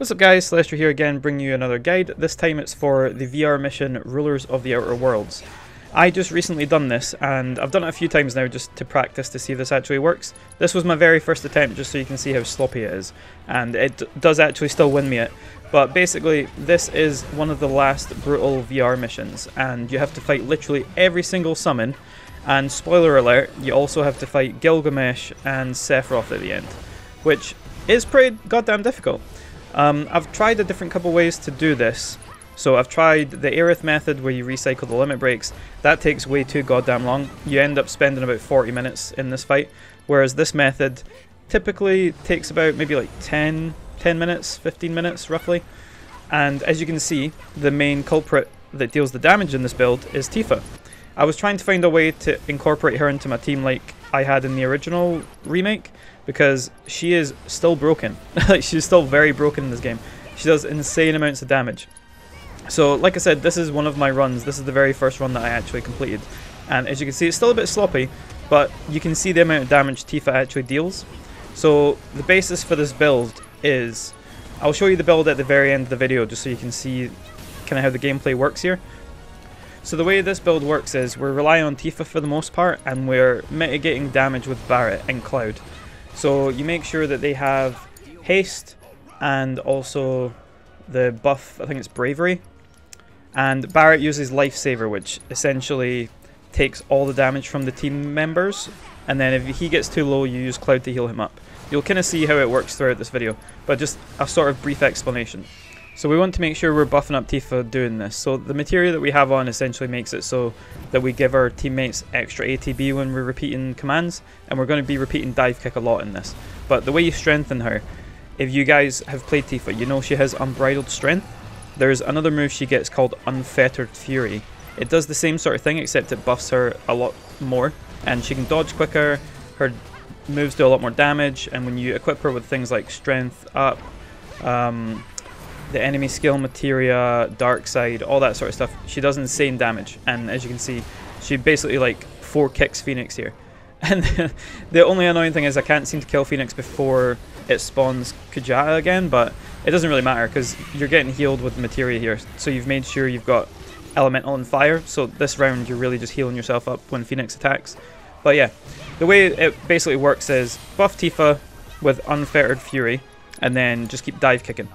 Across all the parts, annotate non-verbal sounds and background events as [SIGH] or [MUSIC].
What's up guys, Solestro here again bringing you another guide. This time it's for the VR mission Rulers of the Outer Worlds. I just recently done this and I've done it a few times now just to practice to see if this actually works. This was my very first attempt just so you can see how sloppy it is and it does actually still win me it. But basically this is one of the last brutal VR missions and you have to fight literally every single summon and spoiler alert you also have to fight Gilgamesh and Sephiroth at the end which is pretty goddamn difficult. Um, I've tried a different couple ways to do this. So I've tried the Aerith method where you recycle the limit breaks. That takes way too goddamn long. You end up spending about 40 minutes in this fight. Whereas this method typically takes about maybe like 10, 10 minutes, 15 minutes roughly. And as you can see, the main culprit that deals the damage in this build is Tifa. I was trying to find a way to incorporate her into my team like I had in the original remake because she is still broken. [LAUGHS] She's still very broken in this game. She does insane amounts of damage. So, like I said, this is one of my runs. This is the very first run that I actually completed. And as you can see, it's still a bit sloppy, but you can see the amount of damage Tifa actually deals. So, the basis for this build is... I'll show you the build at the very end of the video just so you can see kind of how the gameplay works here. So the way this build works is we're relying on Tifa for the most part and we're mitigating damage with Barret and Cloud. So you make sure that they have haste and also the buff, I think it's bravery. And Barret uses lifesaver, which essentially takes all the damage from the team members. And then if he gets too low, you use Cloud to heal him up. You'll kind of see how it works throughout this video, but just a sort of brief explanation. So we want to make sure we're buffing up Tifa doing this. So the material that we have on essentially makes it so that we give our teammates extra ATB when we're repeating commands, and we're going to be repeating dive kick a lot in this. But the way you strengthen her, if you guys have played Tifa, you know she has unbridled strength. There's another move she gets called Unfettered Fury. It does the same sort of thing except it buffs her a lot more, and she can dodge quicker, her moves do a lot more damage, and when you equip her with things like strength up, um, the enemy skill materia, dark side, all that sort of stuff. She does insane damage, and as you can see, she basically like four kicks Phoenix here. [LAUGHS] And the only annoying thing is I can't seem to kill Phoenix before it spawns Kujata again, but it doesn't really matter because you're getting healed with materia here. So you've made sure you've got elemental and fire. So this round you're really just healing yourself up when Phoenix attacks. But yeah, the way it basically works is buff Tifa with Unfettered Fury, and then just keep dive kicking.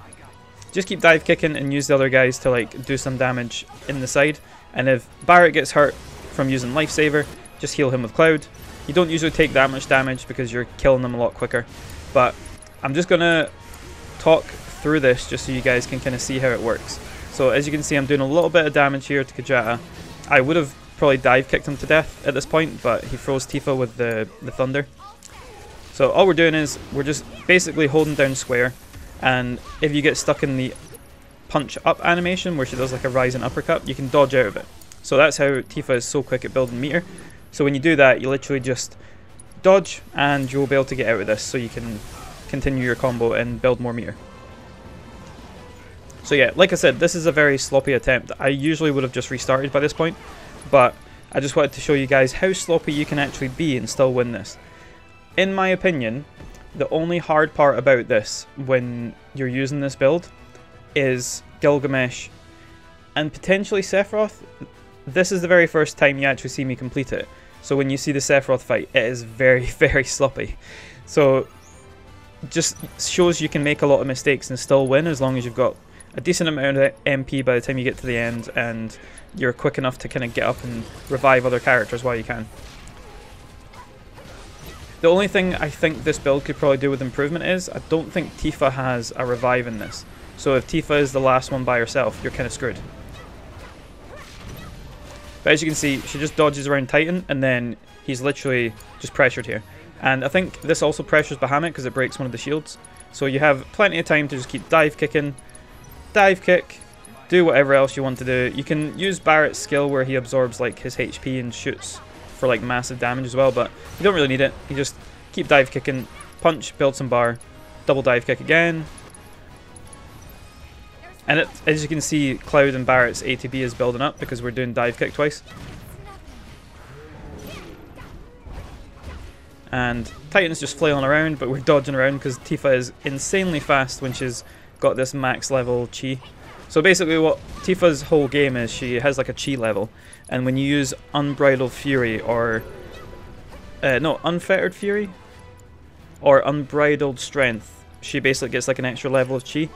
Just keep dive kicking and use the other guys to like do some damage in the side. And if Barret gets hurt from using Lifesaver, just heal him with Cloud. You don't usually take that much damage because you're killing them a lot quicker. But I'm just going to talk through this just so you guys can kind of see how it works. So as you can see, I'm doing a little bit of damage here to Kujata. I would have probably dive kicked him to death at this point, but he froze Tifa with the, the Thunder. So all we're doing is we're just basically holding down square and if you get stuck in the punch up animation where she does like a rise rising uppercut, you can dodge out of it. So that's how Tifa is so quick at building meter. So when you do that, you literally just dodge and you'll be able to get out of this so you can continue your combo and build more meter. So yeah, like I said, this is a very sloppy attempt. I usually would have just restarted by this point, but I just wanted to show you guys how sloppy you can actually be and still win this. In my opinion, the only hard part about this, when you're using this build, is Gilgamesh and potentially Sephiroth. This is the very first time you actually see me complete it. So when you see the Sephiroth fight, it is very, [LAUGHS] very sloppy. So just shows you can make a lot of mistakes and still win as long as you've got a decent amount of MP by the time you get to the end and you're quick enough to kind of get up and revive other characters while you can. The only thing I think this build could probably do with improvement is, I don't think Tifa has a revive in this. So if Tifa is the last one by herself, you're kind of screwed. But as you can see, she just dodges around Titan, and then he's literally just pressured here. And I think this also pressures Bahamut because it breaks one of the shields. So you have plenty of time to just keep dive kicking, dive kick, do whatever else you want to do. You can use Barret's skill where he absorbs like his HP and shoots for like massive damage as well, but you don't really need it. You just keep dive kicking, punch, build some bar, double dive kick again. And it, as you can see, Cloud and Barret's ATB is building up because we're doing dive kick twice. And Titan's just flailing around, but we're dodging around because Tifa is insanely fast when she's got this max level chi. So basically what Tifa's whole game is, she has like a chi level, and when you use Unbridled Fury or... Uh, no, Unfettered Fury? Or Unbridled Strength, she basically gets like an extra level of chi,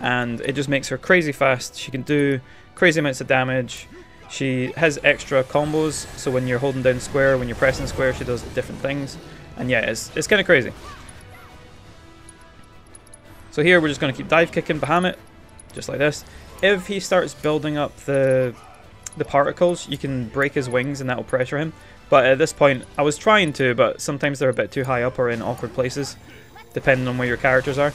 and it just makes her crazy fast. She can do crazy amounts of damage. She has extra combos, so when you're holding down square, when you're pressing square, she does different things. And yeah, it's, it's kind of crazy. So here we're just going to keep dive kicking Bahamut, just like this. If he starts building up the the particles, you can break his wings and that will pressure him. But at this point, I was trying to, but sometimes they're a bit too high up or in awkward places, depending on where your characters are.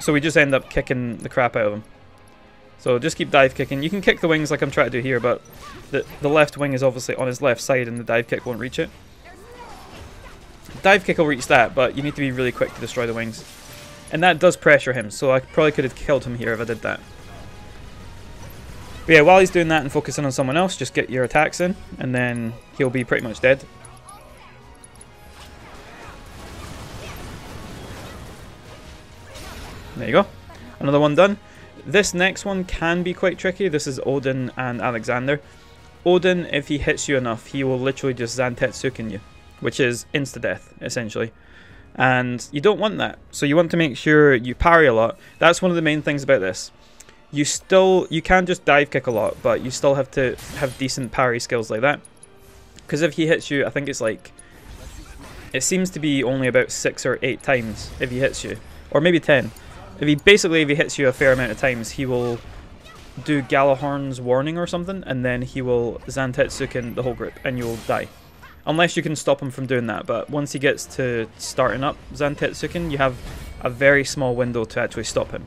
So we just end up kicking the crap out of him. So just keep dive kicking. You can kick the wings like I'm trying to do here, but the, the left wing is obviously on his left side and the dive kick won't reach it. Dive kick will reach that, but you need to be really quick to destroy the wings. And that does pressure him, so I probably could have killed him here if I did that. But yeah, while he's doing that and focusing on someone else, just get your attacks in, and then he'll be pretty much dead. There you go. Another one done. This next one can be quite tricky. This is Odin and Alexander. Odin, if he hits you enough, he will literally just Zantetsuken you, which is insta-death, essentially. And you don't want that. So you want to make sure you parry a lot. That's one of the main things about this. You still, you can just dive kick a lot, but you still have to have decent parry skills like that. Because if he hits you, I think it's like, it seems to be only about 6 or 8 times if he hits you. Or maybe 10. If he basically if he hits you a fair amount of times, he will do Gjallarhorn's warning or something, and then he will Zantetsuken the whole group, and you'll die. Unless you can stop him from doing that, but once he gets to starting up Zantetsuken, you have a very small window to actually stop him.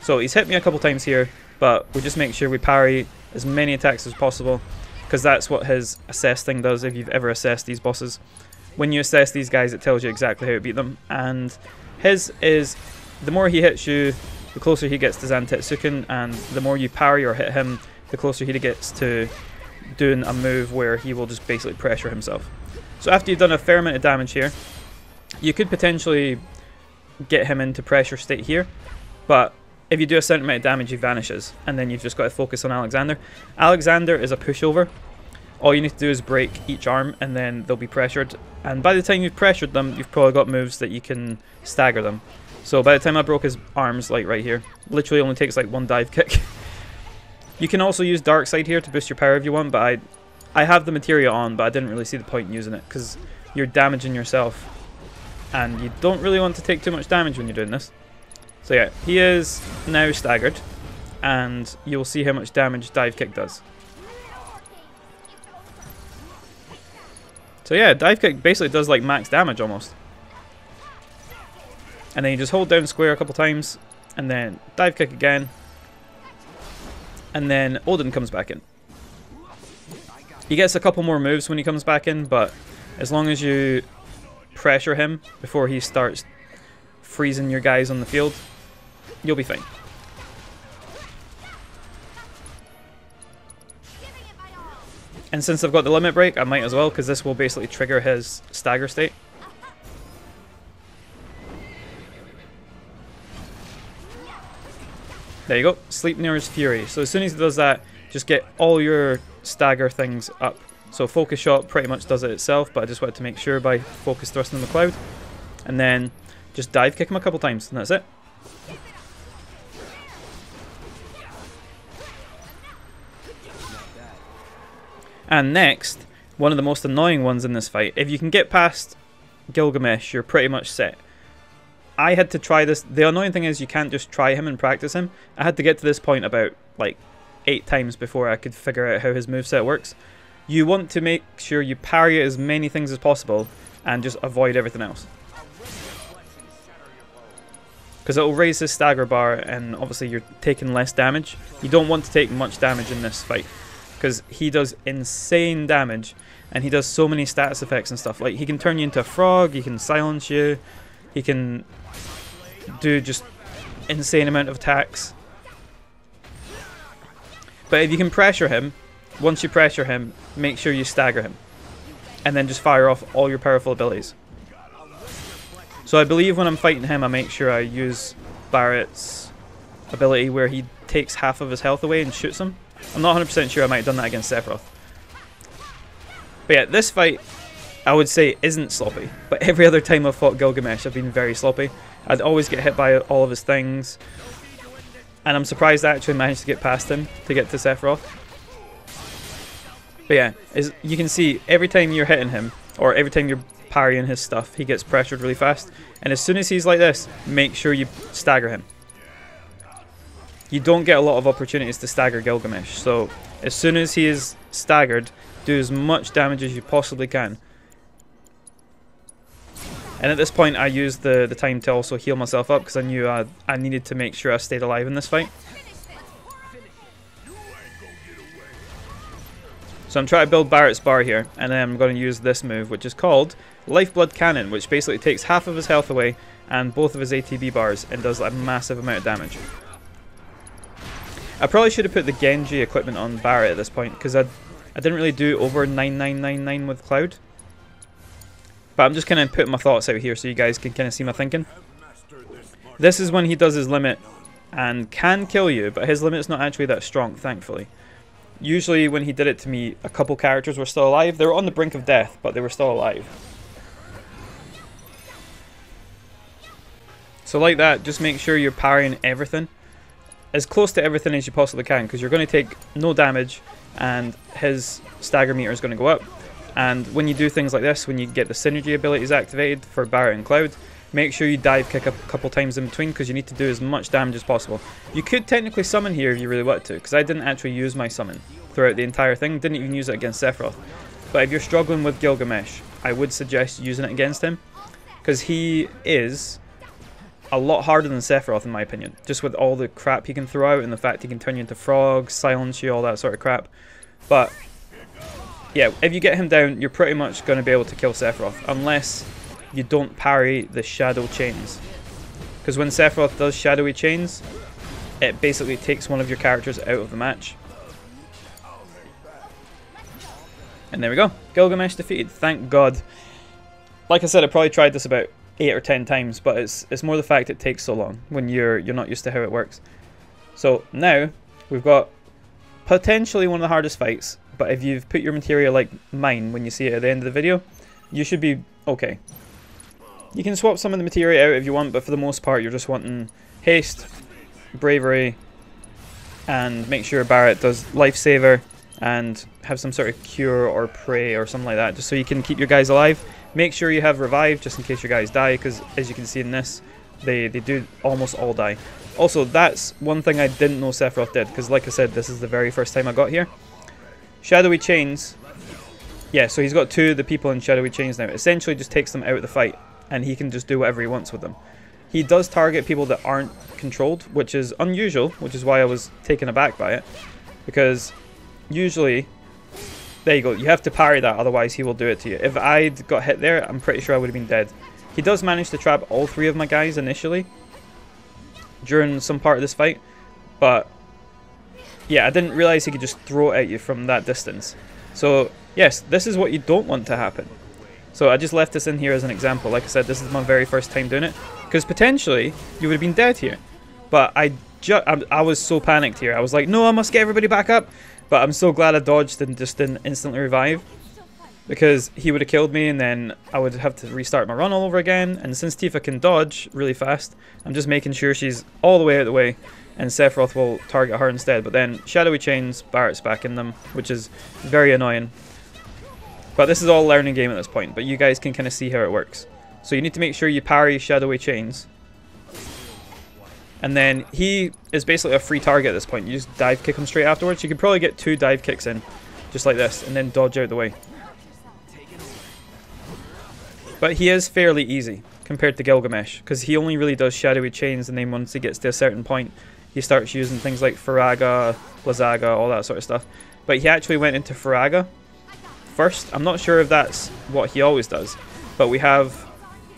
So he's hit me a couple times here, but we just make sure we parry as many attacks as possible, because that's what his assess thing does if you've ever assessed these bosses. When you assess these guys, it tells you exactly how to beat them, and his is the more he hits you, the closer he gets to Zantetsuken, and the more you parry or hit him, the closer he gets to doing a move where he will just basically pressure himself. So after you've done a fair amount of damage here, you could potentially get him into pressure state here, but if you do a certain amount of damage, he vanishes, and then you've just got to focus on Alexander. Alexander is a pushover. All you need to do is break each arm, and then they'll be pressured. And by the time you've pressured them, you've probably got moves that you can stagger them. So by the time I broke his arms, like right here, literally only takes like one dive kick. [LAUGHS] you can also use Dark Side here to boost your power if you want, but I, I have the material on, but I didn't really see the point in using it, because you're damaging yourself. And you don't really want to take too much damage when you're doing this. So yeah, he is now staggered, and you'll see how much damage Dive Kick does. So yeah, Dive Kick basically does like max damage almost. And then you just hold down square a couple times, and then dive kick again. And then Odin comes back in. He gets a couple more moves when he comes back in, but as long as you pressure him before he starts freezing your guys on the field, you'll be fine. And since I've got the limit break, I might as well, because this will basically trigger his stagger state. There you go, Sleipnir's Fury. So as soon as he does that, just get all your stagger things up. So Focus Shot pretty much does it itself, but I just wanted to make sure by Focus Thrusting in the Cloud. And then just dive kick him a couple times, and that's it. And next, one of the most annoying ones in this fight. If you can get past Gilgamesh, you're pretty much set. I had to try this. The annoying thing is you can't just try him and practice him. I had to get to this point about like eight times before I could figure out how his moveset works. You want to make sure you parry as many things as possible and just avoid everything else. Because it will raise his stagger bar and obviously you're taking less damage. You don't want to take much damage in this fight. Because he does insane damage and he does so many status effects and stuff. Like he can turn you into a frog, he can silence you, he can do just insane amount of attacks. But if you can pressure him, once you pressure him, make sure you stagger him. And then just fire off all your powerful abilities. So I believe when I'm fighting him, I make sure I use Barret's ability where he takes half of his health away and shoots him. I'm not 100% sure I might have done that against Sephiroth. But yeah, this fight, I would say, isn't sloppy. But every other time I've fought Gilgamesh, I've been very sloppy. I'd always get hit by all of his things. And I'm surprised I actually managed to get past him to get to Sephiroth. But yeah, as you can see, every time you're hitting him, or every time you're parrying his stuff, he gets pressured really fast. And as soon as he's like this, make sure you stagger him. You don't get a lot of opportunities to stagger Gilgamesh, so as soon as he is staggered, do as much damage as you possibly can. And at this point I used the, the time to also heal myself up because I knew I, I needed to make sure I stayed alive in this fight. So I'm trying to build Barret's bar here, and then I'm going to use this move, which is called Lifeblood Cannon, which basically takes half of his health away and both of his ATB bars and does a massive amount of damage. I probably should have put the Genji equipment on Barret at this point, because I, I didn't really do over 9999 with Cloud. But I'm just kind of putting my thoughts out here so you guys can kind of see my thinking. This is when he does his limit and can kill you, but his limit's not actually that strong, thankfully. Usually when he did it to me, a couple characters were still alive. They were on the brink of death, but they were still alive. So like that, just make sure you're parrying everything. As close to everything as you possibly can, because you're going to take no damage, and his stagger meter is going to go up. And when you do things like this, when you get the synergy abilities activated for Barret and Cloud, make sure you dive kick a couple times in between because you need to do as much damage as possible. You could technically summon here if you really want to, because I didn't actually use my summon throughout the entire thing, didn't even use it against Sephiroth. But if you're struggling with Gilgamesh, I would suggest using it against him, because he is a lot harder than Sephiroth in my opinion, just with all the crap he can throw out and the fact he can turn you into frogs, silence you, all that sort of crap. But yeah, if you get him down, you're pretty much going to be able to kill Sephiroth, unless you don't parry the shadow chains. Because when Sephiroth does shadowy chains, it basically takes one of your characters out of the match. And there we go. Gilgamesh defeated. Thank God. Like I said, I probably tried this about 8 or 10 times, but it's it's more the fact it takes so long when you're you're not used to how it works. So now we've got potentially one of the hardest fights, but if you've put your material like mine when you see it at the end of the video, you should be okay. You can swap some of the material out if you want, but for the most part you're just wanting haste, bravery, and make sure Barret does lifesaver and have some sort of cure or pray or something like that, just so you can keep your guys alive. Make sure you have revive just in case your guys die, because as you can see in this, they, they do almost all die. Also, that's one thing I didn't know Sephiroth did, because like I said, this is the very first time I got here. Shadowy Chains, yeah, so he's got two of the people in Shadowy Chains now. Essentially just takes them out of the fight, and he can just do whatever he wants with them. He does target people that aren't controlled, which is unusual, which is why I was taken aback by it. Because usually, there you go, you have to parry that, otherwise he will do it to you. If I'd got hit there, I'm pretty sure I would have been dead. He does manage to trap all three of my guys initially, during some part of this fight, but yeah, I didn't realize he could just throw it at you from that distance. So yes, this is what you don't want to happen. So I just left this in here as an example. Like I said, this is my very first time doing it. Because potentially, you would have been dead here. But I, I, I was so panicked here. I was like, no, I must get everybody back up. But I'm so glad I dodged and just didn't instantly revive. Because he would have killed me and then I would have to restart my run all over again. And since Tifa can dodge really fast, I'm just making sure she's all the way out of the way. And Sephiroth will target her instead. But then Shadowy Chains, Barret's back in them, which is very annoying. But this is all learning game at this point, but you guys can kind of see how it works. So you need to make sure you parry Shadowy Chains. And then he is basically a free target at this point. You just dive kick him straight afterwards. You can probably get two dive kicks in, just like this, and then dodge out the way. But he is fairly easy compared to Gilgamesh, because he only really does Shadowy Chains, and then once he gets to a certain point, he starts using things like Firaga, Blizzaga, all that sort of stuff. But he actually went into Firaga, first. I'm not sure if that's what he always does, but we have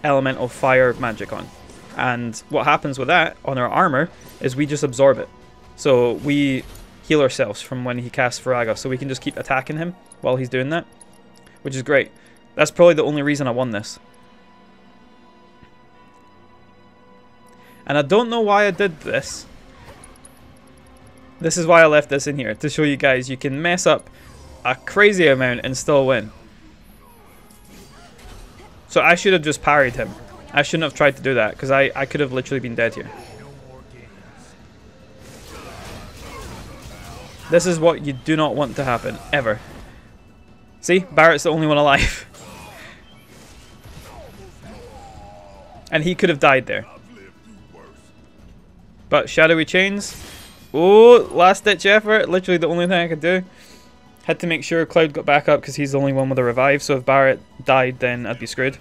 elemental fire magic on. And what happens with that on our armor is we just absorb it. So we heal ourselves from when he casts Firaga, so we can just keep attacking him while he's doing that, which is great. That's probably the only reason I won this. And I don't know why I did this. This is why I left this in here, to show you guys you can mess up a crazy amount and still win. So I should have just parried him. I shouldn't have tried to do that, because I, I could have literally been dead here. This is what you do not want to happen, ever. See? Barret's the only one alive. [LAUGHS] and he could have died there. But Shadowy Chains. Oh, last ditch effort. Literally the only thing I could do. Had to make sure Cloud got back up because he's the only one with a revive. So if Barret died, then I'd be screwed.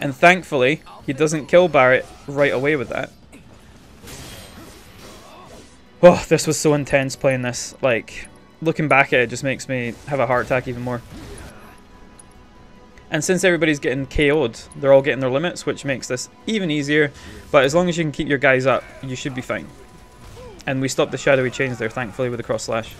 And thankfully, he doesn't kill Barret right away with that. Oh, this was so intense playing this. Like, looking back at it just makes me have a heart attack even more. And since everybody's getting KO'd, they're all getting their limits, which makes this even easier. But as long as you can keep your guys up, you should be fine. And we stopped the shadowy chains there, thankfully, with the cross slash.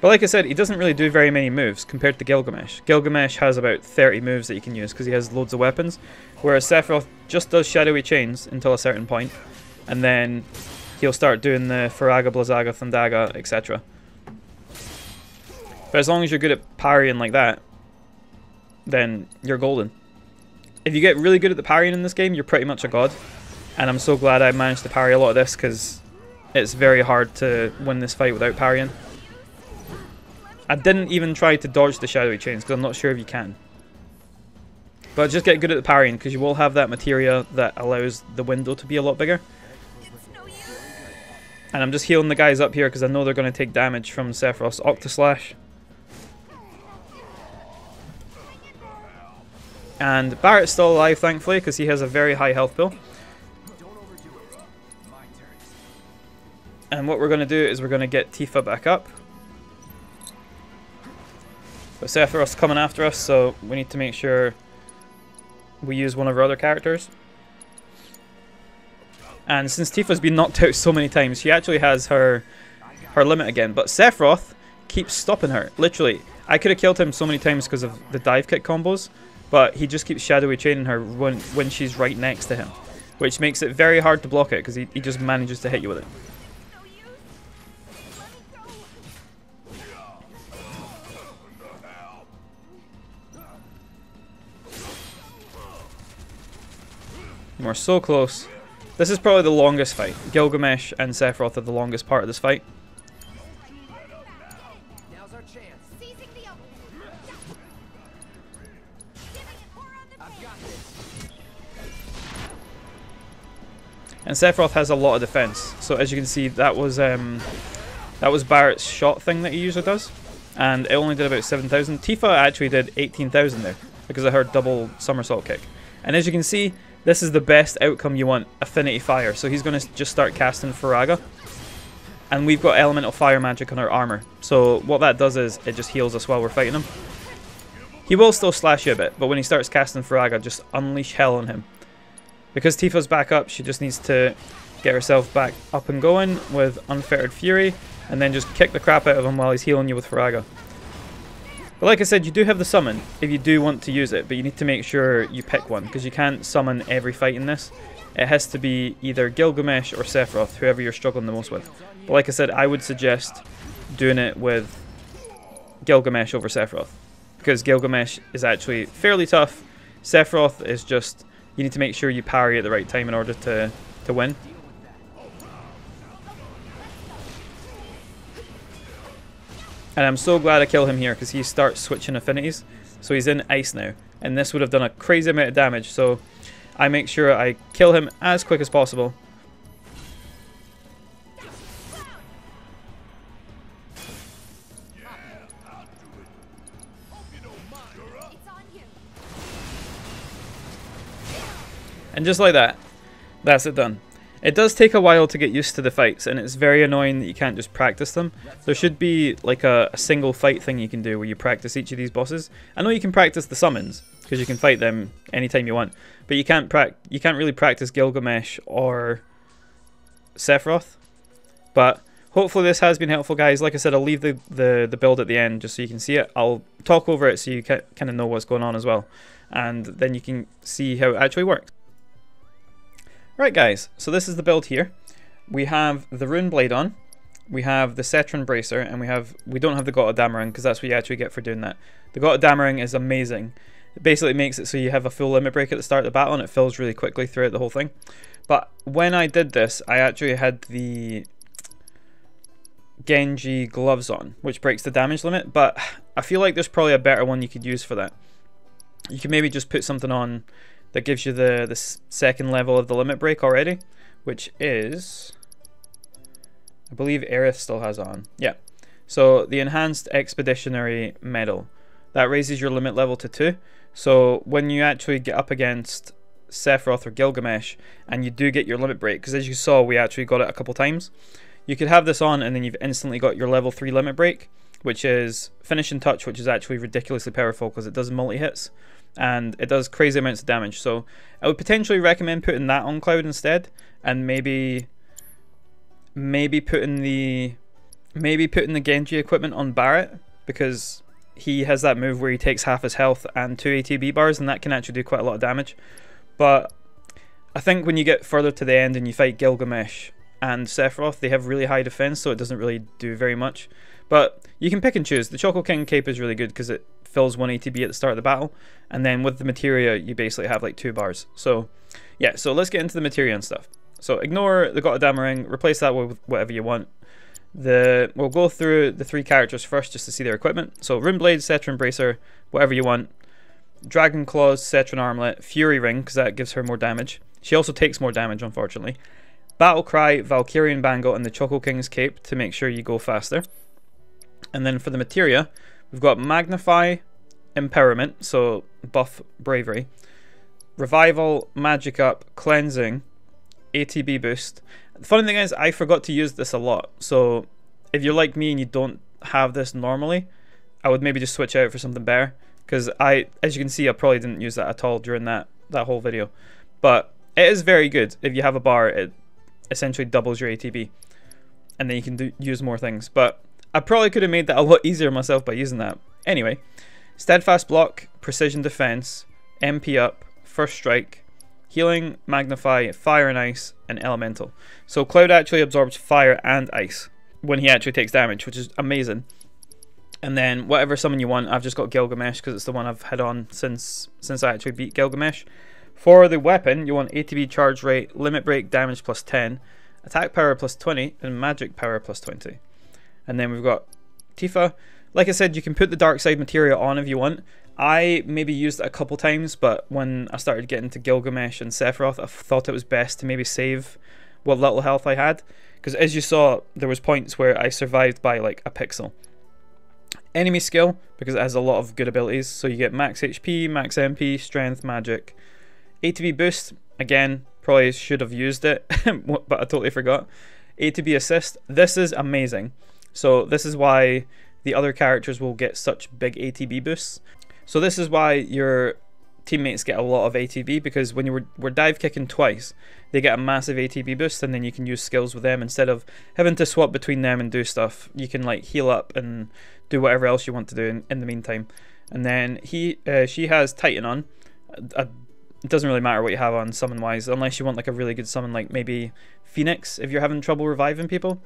But like I said, he doesn't really do very many moves compared to Gilgamesh. Gilgamesh has about 30 moves that you can use because he has loads of weapons, whereas Sephiroth just does shadowy chains until a certain point, and then he'll start doing the Firaga, Blizzaga, Thundaga, etc. But as long as you're good at parrying like that, then you're golden. If you get really good at the parrying in this game, you're pretty much a god. And I'm so glad I managed to parry a lot of this because it's very hard to win this fight without parrying. I didn't even try to dodge the shadowy chains because I'm not sure if you can. But just get good at the parrying because you will have that materia that allows the window to be a lot bigger. And I'm just healing the guys up here because I know they're going to take damage from Sephiroth's Octoslash. And Barret's still alive, thankfully, because he has a very high health bill. And what we're going to do is we're going to get Tifa back up. But Sephiroth's coming after us, so we need to make sure we use one of our other characters. And since Tifa's been knocked [LAUGHS] out so many times, she actually has her her limit again. But Sephiroth keeps stopping her, literally. I could have killed him so many times because of the dive kick combos, but he just keeps shadowy chaining her when, when she's right next to him. Which makes it very hard to block it because he, he just manages to hit you with it. We're so close. This is probably the longest fight. Gilgamesh and Sephiroth are the longest part of this fight. Sephiroth has a lot of defense. So as you can see, that was um, that was Barret's shot thing that he usually does. And it only did about 7,000. Tifa actually did 18,000 there because of her double somersault kick. And as you can see, this is the best outcome you want, Affinity Fire. So he's going to just start casting Firaga. And we've got Elemental Fire magic on our armor. So what that does is it just heals us while we're fighting him. He will still slash you a bit, but when he starts casting Firaga, just unleash hell on him. Because Tifa's back up, she just needs to get herself back up and going with Unfettered Fury, and then just kick the crap out of him while he's healing you with Firaga. But like I said, you do have the summon if you do want to use it, but you need to make sure you pick one, because you can't summon every fight in this. It has to be either Gilgamesh or Sephiroth, whoever you're struggling the most with. But like I said, I would suggest doing it with Gilgamesh over Sephiroth, because Gilgamesh is actually fairly tough. Sephiroth is just, you need to make sure you parry at the right time in order to, to win. And I'm so glad I kill him here because he starts switching affinities. So he's in ice now. And this would have done a crazy amount of damage. So I make sure I kill him as quick as possible. And just like that, that's it done. It does take a while to get used to the fights, and it's very annoying that you can't just practice them. There should be like a, a, single fight thing you can do where you practice each of these bosses. I know you can practice the summons because you can fight them anytime you want, but you can't you can't really practice Gilgamesh or Sephiroth. But hopefully this has been helpful, guys. Like I said, I'll leave the, the, the build at the end just so you can see it. I'll talk over it so you can kind of know what's going on as well. And then you can see how it actually works. Right, guys, so this is the build here. We have the Rune Blade on, we have the Cetran Bracer, and we have we don't have the Gotterdammerung because that's what you actually get for doing that. The Gotterdammerung is amazing. It basically makes it so you have a full limit break at the start of the battle and it fills really quickly throughout the whole thing. But when I did this, I actually had the Genji gloves on, which breaks the damage limit, but I feel like there's probably a better one you could use for that. You could maybe just put something on that gives you the, the second level of the limit break already, which is... I believe Aerith still has on. Yeah. So the Enhanced Expeditionary Medal. That raises your limit level to 2. So when you actually get up against Sephiroth or Gilgamesh and you do get your limit break, because as you saw we actually got it a couple times, you could have this on and then you've instantly got your level 3 limit break, which is Finishing Touch, which is actually ridiculously powerful because it does multi-hits and it does crazy amounts of damage. So I would potentially recommend putting that on Cloud instead and maybe maybe putting the maybe putting the Genji equipment on Barret because he has that move where he takes half his health and two ATB bars, and that can actually do quite a lot of damage. But I think when you get further to the end and you fight Gilgamesh and Sephiroth, they have really high defense, so it doesn't really do very much. But you can pick and choose. The Choco King cape is really good because it fills one ATB at the start of the battle, and then with the materia, you basically have like two bars. So, yeah, so let's get into the materia and stuff. So ignore the Gotterdammerung, replace that with whatever you want. The We'll go through the three characters first just to see their equipment. So Runeblade, Cetran Bracer, whatever you want. Dragon Claws, Cetran Armlet, Fury Ring, because that gives her more damage. She also takes more damage, unfortunately. Battle Cry, Valkyrian Bangle, and the Choco King's Cape to make sure you go faster. And then for the materia, we've got Magnify, Empowerment, so buff Bravery, Revival, Magic Up, Cleansing, ATB Boost, the funny thing is, I forgot to use this a lot. So if you're like me and you don't have this normally, I would maybe just switch out for something better. Because I, as you can see, I probably didn't use that at all during that, that whole video. But it is very good. If you have a bar, it essentially doubles your ATB. And then you can do, use more things. But I probably could have made that a lot easier myself by using that. Anyway, Steadfast Block, Precision Defense, MP Up, First Strike, Healing, Magnify, Fire and Ice, and Elemental. So Cloud actually absorbs fire and ice when he actually takes damage, which is amazing. And then whatever summon you want, I've just got Gilgamesh because it's the one I've had on since since I actually beat Gilgamesh. For the weapon, you want ATB charge rate, limit break damage plus 10, attack power plus 20, and magic power plus 20. And then we've got Tifa. Like I said, you can put the dark side material on if you want. I maybe used it a couple times, but when I started getting to Gilgamesh and Sephiroth, I thought it was best to maybe save what little health I had. Because as you saw, there was points where I survived by like a pixel. Enemy skill, because it has a lot of good abilities. So you get max HP, max MP, strength, magic. ATB boost, again, probably should have used it, [LAUGHS] but I totally forgot. ATB assist, this is amazing. So this is why the other characters will get such big ATB boosts. So this is why your teammates get a lot of ATB because when you were, were dive kicking twice, they get a massive ATB boost and then you can use skills with them instead of having to swap between them and do stuff. You can like heal up and do whatever else you want to do in, in the meantime. And then he, uh, she has Titan on. Uh, it doesn't really matter what you have on summon wise, unless you want like a really good summon like maybe Phoenix if you're having trouble reviving people.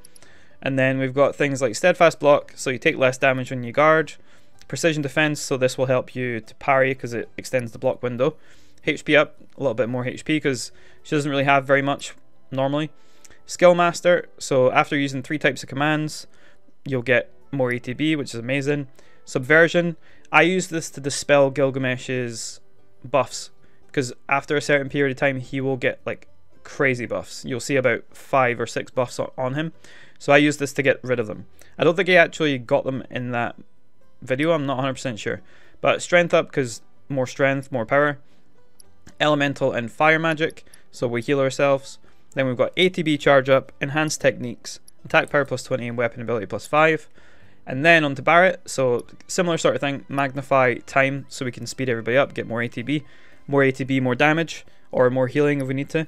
And then we've got things like Steadfast Block, so you take less damage when you guard. Precision defense, so this will help you to parry because it extends the block window. HP up, a little bit more HP because she doesn't really have very much normally. Skill master, so after using three types of commands, you'll get more ATB, which is amazing. Subversion, I use this to dispel Gilgamesh's buffs because after a certain period of time, he will get like crazy buffs. You'll see about five or six buffs on him. So I use this to get rid of them. I don't think he actually got them in that video, I'm not 100% sure. But strength up because more strength, more power. Elemental and fire magic, so we heal ourselves. Then we've got ATB charge up, enhanced techniques, attack power plus 20 and weapon ability plus 5. And then onto Barret, so similar sort of thing, magnify time so we can speed everybody up, get more ATB. More ATB, more damage, or more healing if we need to.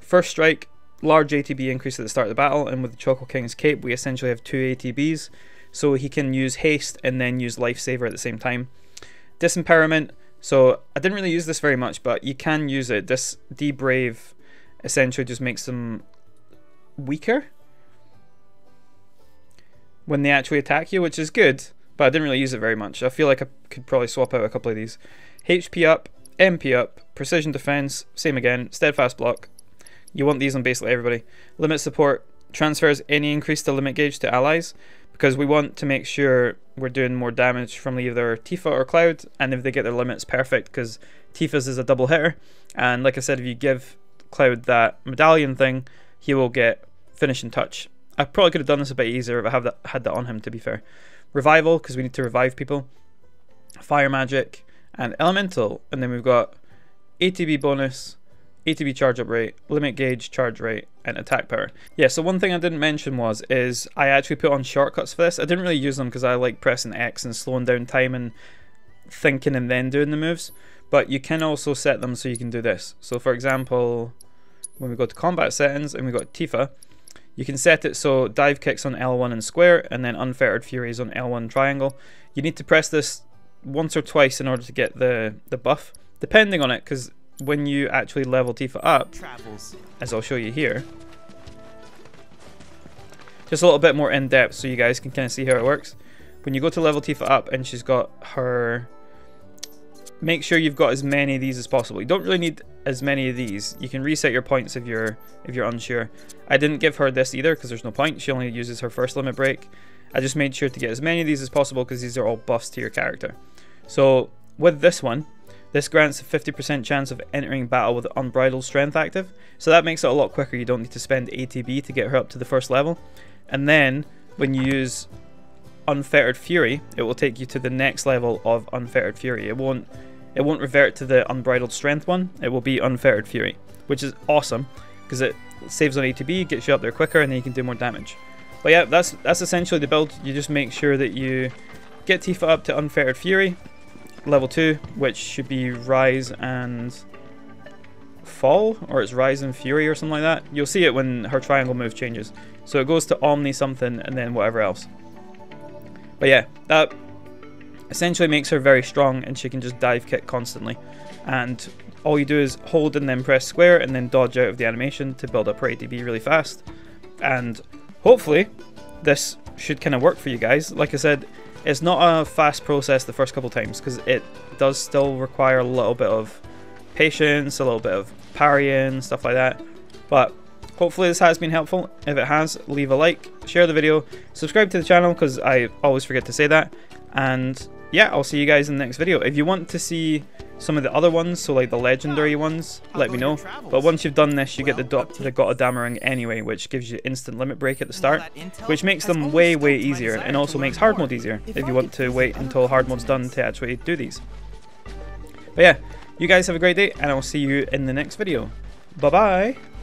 First strike, large ATB increase at the start of the battle, and with the Choco King's cape, we essentially have two ATBs, so he can use haste and then use lifesaver at the same time. Disempowerment. So I didn't really use this very much, but you can use it. This debrave essentially just makes them weaker when they actually attack you, which is good, but I didn't really use it very much. I feel like I could probably swap out a couple of these. HP up, MP up, precision defense, same again, steadfast block. You want these on basically everybody. Limit support transfers any increase to limit gauge to allies because we want to make sure we're doing more damage from either Tifa or Cloud, and if they get their limits, perfect, because Tifa's is a double hitter, and like I said, if you give Cloud that medallion thing, he will get finishing touch. I probably could have done this a bit easier if I have that, had that on him, to be fair. Revival, because we need to revive people. Fire Magic, and Elemental, and then we've got ATB bonus, ATB charge up rate, limit gauge charge rate, and attack power. Yeah, so one thing I didn't mention was is I actually put on shortcuts for this. I didn't really use them because I like pressing X and slowing down time and thinking and then doing the moves. But you can also set them so you can do this. So for example, when we go to combat settings and we got Tifa, you can set it so dive kicks on L1 and square and then unfettered furies on L1 triangle. You need to press this once or twice in order to get the, the buff, depending on it, because when you actually level Tifa up, as I'll show you here, just a little bit more in depth so you guys can kind of see how it works. When you go to level Tifa up and she's got her... Make sure you've got as many of these as possible. You don't really need as many of these. You can reset your points if you're if you're unsure. I didn't give her this either because there's no point. She only uses her first limit break. I just made sure to get as many of these as possible because these are all buffs to your character. So with this one, this grants a 50% chance of entering battle with Unbridled Strength active, so that makes it a lot quicker, you don't need to spend ATB to get her up to the first level. And then, when you use Unfettered Fury, it will take you to the next level of Unfettered Fury. It won't it won't revert to the Unbridled Strength one, it will be Unfettered Fury, which is awesome, because it saves on ATB, gets you up there quicker, and then you can do more damage. But yeah, that's that's essentially the build. You just make sure that you get Tifa up to Unfettered Fury, level 2, which should be Rise and Fall, or it's Rise and Fury or something like that. You'll see it when her triangle move changes. So it goes to Omni something and then whatever else. But yeah, that essentially makes her very strong and she can just dive kick constantly. And all you do is hold and then press square and then dodge out of the animation to build up her ATB really fast. And hopefully this should kind of work for you guys. Like I said, it's not a fast process the first couple times because it does still require a little bit of patience, a little bit of parrying, stuff like that. But hopefully this has been helpful. If it has, leave a like, share the video, subscribe to the channel because I always forget to say that. And yeah, I'll see you guys in the next video. If you want to see some of the other ones, so like the legendary ones, let me know. But once you've done this, you get the, dot the Gotterdammerung anyway, which gives you instant limit break at the start, which makes them way, way easier, and also makes hard mode easier, if you want to wait until hard mode's done to actually do these. But yeah, you guys have a great day, and I'll see you in the next video. Bye-bye!